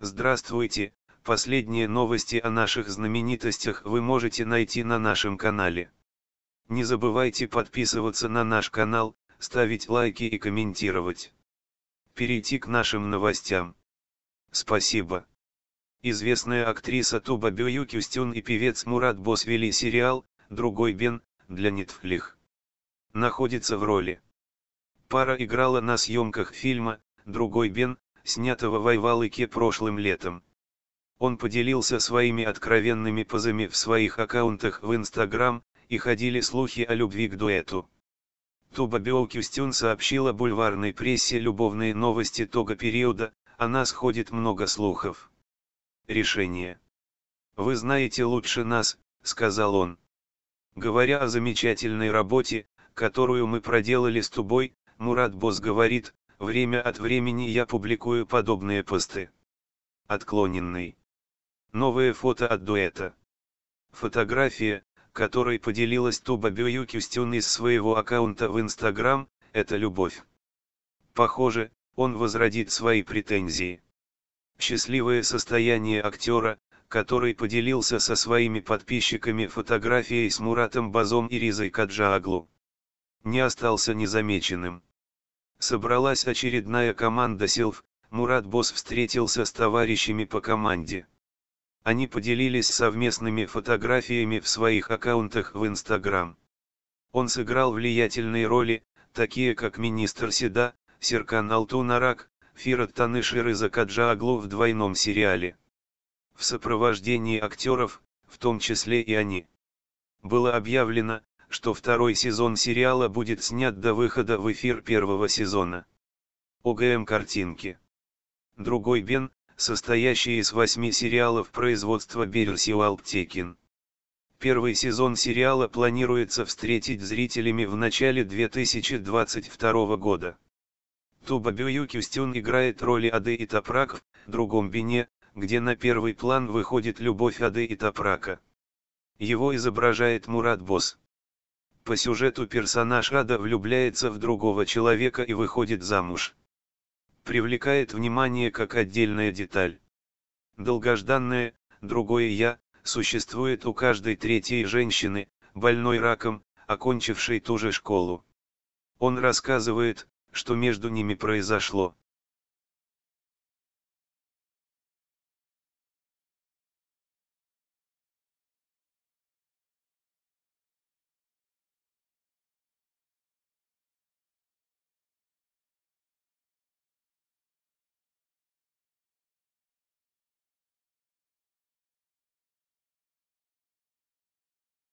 Здравствуйте, последние новости о наших знаменитостях вы можете найти на нашем канале. Не забывайте подписываться на наш канал, ставить лайки и комментировать. Перейти к нашим новостям. Спасибо. Известная актриса Туба Бююкюстюн и певец Мурат Бос вели сериал «Другой Бен» для Netflix. Находится в роли. Пара играла на съемках фильма «Другой Бен», снятого в Айвалыке прошлым летом. Он поделился своими откровенными позами в своих аккаунтах в Инстаграм, и ходили слухи о любви к дуэту. Туба Беокюстюн сообщила бульварной прессе любовные новости того периода, о нас ходит много слухов. Решение. «Вы знаете лучше нас», — сказал он. Говоря о замечательной работе, которую мы проделали с Тубой, Мурат Босс говорит, время от времени я публикую подобные посты. Отклоненный. Новое фото от дуэта. Фотография, которой поделилась Туба Бьюкюстюн из своего аккаунта в Инстаграм, это любовь. Похоже, он возродит свои претензии. Счастливое состояние актера, который поделился со своими подписчиками фотографией с Муратом Базом и Ризой Каджааглу. Не остался незамеченным. Собралась очередная команда Силв, Мурат Босс встретился с товарищами по команде. Они поделились совместными фотографиями в своих аккаунтах в Инстаграм. Он сыграл влиятельные роли, такие как министр Седа, Серкан Алтунарак, Фират Танышир и Закаджааглу в двойном сериале. В сопровождении актеров, в том числе и они. Было объявлено, что второй сезон сериала будет снят до выхода в эфир первого сезона. ОГМ картинки. Другой Бен, состоящий из восьми сериалов производства Берсиуалптекин. Первый сезон сериала планируется встретить зрителями в начале 2022 года. Туба Бююкюстюн играет роли Ады и Топрак в другом Бене, где на первый план выходит любовь Ады и Топрака. Его изображает Мурат Босс. По сюжету персонаж Ада влюбляется в другого человека и выходит замуж. Привлекает внимание как отдельная деталь. Долгожданное, другое «я», существует у каждой третьей женщины, больной раком, окончившей ту же школу. Он рассказывает, что между ними произошло.